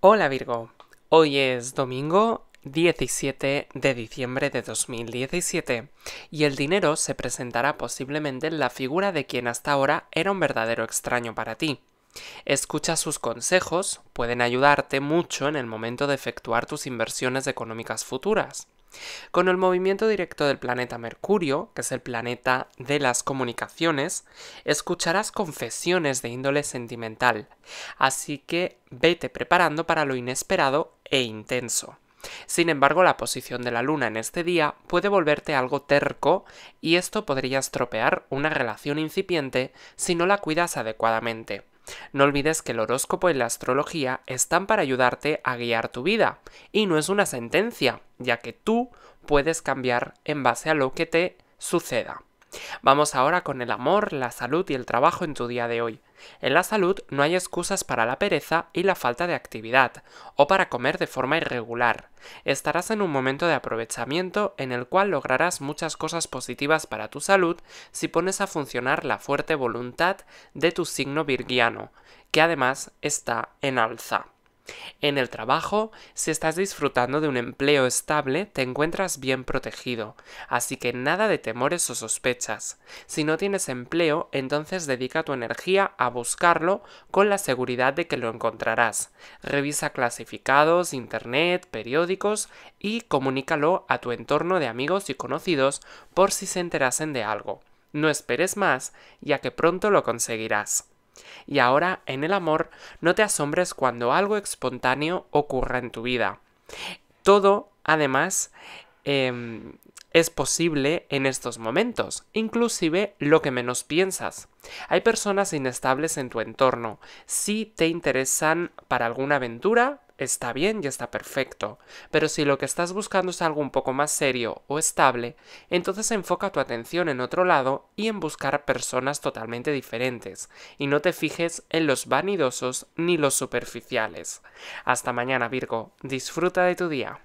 Hola Virgo, hoy es domingo 17 de diciembre de 2017 y el dinero se presentará posiblemente en la figura de quien hasta ahora era un verdadero extraño para ti. Escucha sus consejos, pueden ayudarte mucho en el momento de efectuar tus inversiones económicas futuras. Con el movimiento directo del planeta Mercurio, que es el planeta de las comunicaciones, escucharás confesiones de índole sentimental, así que vete preparando para lo inesperado e intenso. Sin embargo, la posición de la luna en este día puede volverte algo terco y esto podría estropear una relación incipiente si no la cuidas adecuadamente. No olvides que el horóscopo y la astrología están para ayudarte a guiar tu vida, y no es una sentencia, ya que tú puedes cambiar en base a lo que te suceda. Vamos ahora con el amor, la salud y el trabajo en tu día de hoy. En la salud no hay excusas para la pereza y la falta de actividad, o para comer de forma irregular. Estarás en un momento de aprovechamiento en el cual lograrás muchas cosas positivas para tu salud si pones a funcionar la fuerte voluntad de tu signo virgiano, que además está en alza. En el trabajo, si estás disfrutando de un empleo estable, te encuentras bien protegido, así que nada de temores o sospechas. Si no tienes empleo, entonces dedica tu energía a buscarlo con la seguridad de que lo encontrarás. Revisa clasificados, internet, periódicos y comunícalo a tu entorno de amigos y conocidos por si se enterasen de algo. No esperes más, ya que pronto lo conseguirás. Y ahora, en el amor, no te asombres cuando algo espontáneo ocurra en tu vida. Todo, además, em, es posible en estos momentos, inclusive lo que menos piensas. Hay personas inestables en tu entorno. Si te interesan para alguna aventura, está bien y está perfecto. Pero si lo que estás buscando es algo un poco más serio o estable, entonces enfoca tu atención en otro lado y en buscar personas totalmente diferentes, y no te fijes en los vanidosos ni los superficiales. Hasta mañana Virgo, disfruta de tu día.